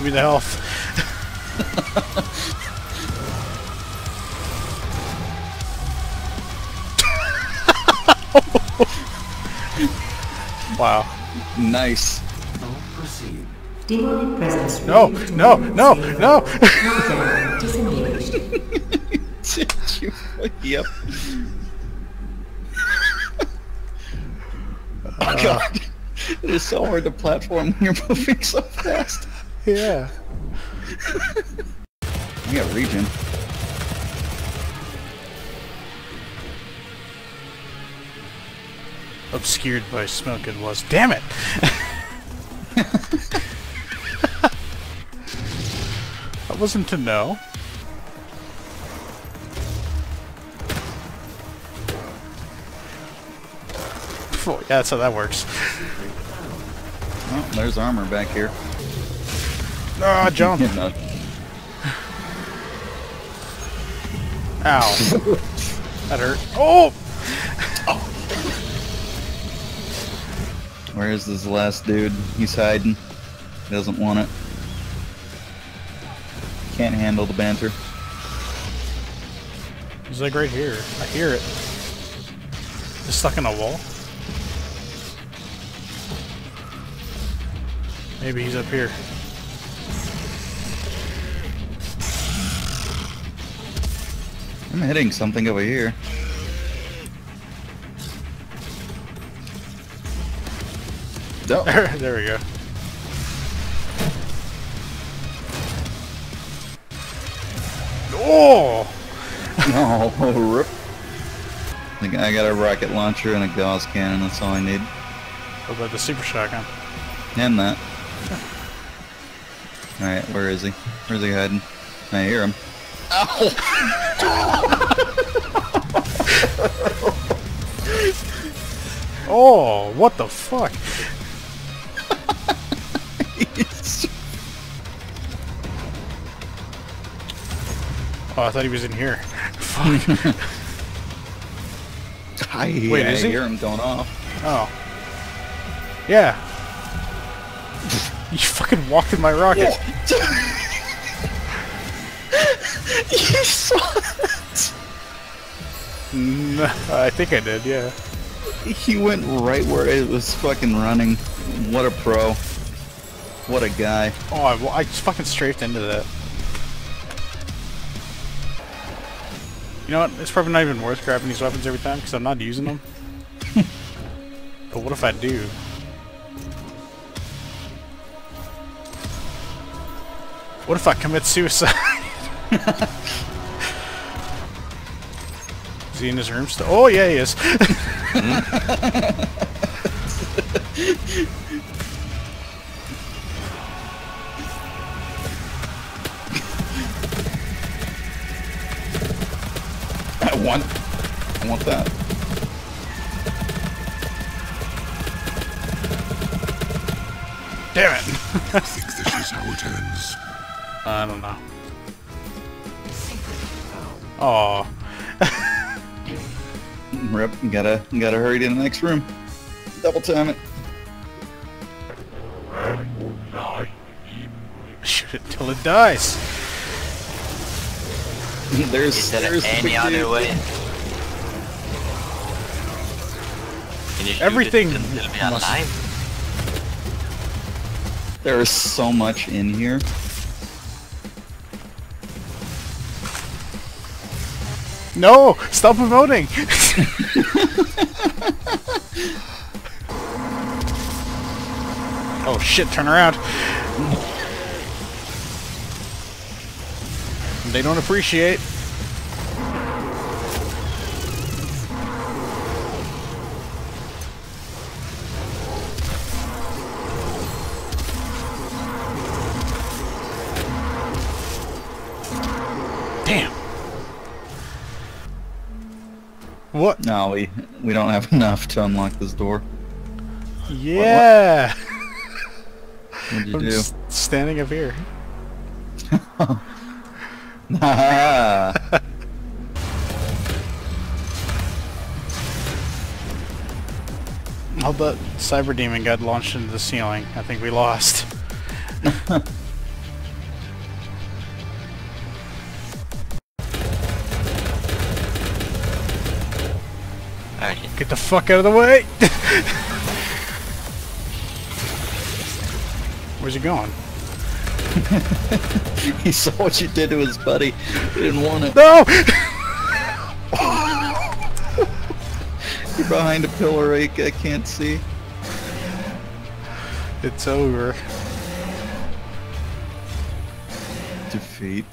Give me the health. wow. Nice. No, no, no, no! Did you? Yep. oh god. It is so hard to platform when you're moving so fast. Yeah. I got regen. Obscured by smoke it was. Damn it! that wasn't to know. Phew, Yeah, that's how that works. Oh, there's armor back here. Ah, jump! Yeah, no. Ow. that hurt. Oh! oh! Where is this last dude? He's hiding. He doesn't want it. Can't handle the banter. He's like right here. I hear it. Just stuck in a wall? Maybe he's up here. I'm hitting something over here. Oh, there we go. Oh! oh, rip. I think I got a rocket launcher and a Gauss cannon. That's all I need. What about the super shotgun? And that. Alright, where is he? Where's he hiding? I hear him. Oh, what the fuck? Oh, I thought he was in here. Fuck. I, Wait, I is he? hear him going off. Oh. Yeah. You fucking walked in my rocket. you saw it! No, mm, I think I did, yeah. He went right where it was fucking running. What a pro. What a guy. Oh, I, I just fucking strafed into that. You know what? It's probably not even worth grabbing these weapons every time because I'm not using them. but what if I do? What if I commit suicide? is he in his room still? Oh, yeah, he is. I want... I want that. Damn it. I think this is how it ends. I don't know. Oh, Rip, gotta, gotta hurry to the next room. Double time it. shoot it till it dies. There's, Is there there's the any big other dude. way? Can you shoot Everything it and still be must- There is so much in here. No! Stop emoting! oh shit, turn around. They don't appreciate. What? No, we we don't have enough to unlock this door. Yeah. What'd you I'm do? standing up here. Ah, All but Cyber Demon got launched into the ceiling. I think we lost. Get the fuck out of the way! Where's he going? He saw what you did to his buddy. He didn't want it. No! You're behind a pillar, I, I can't see. it's over. Defeat.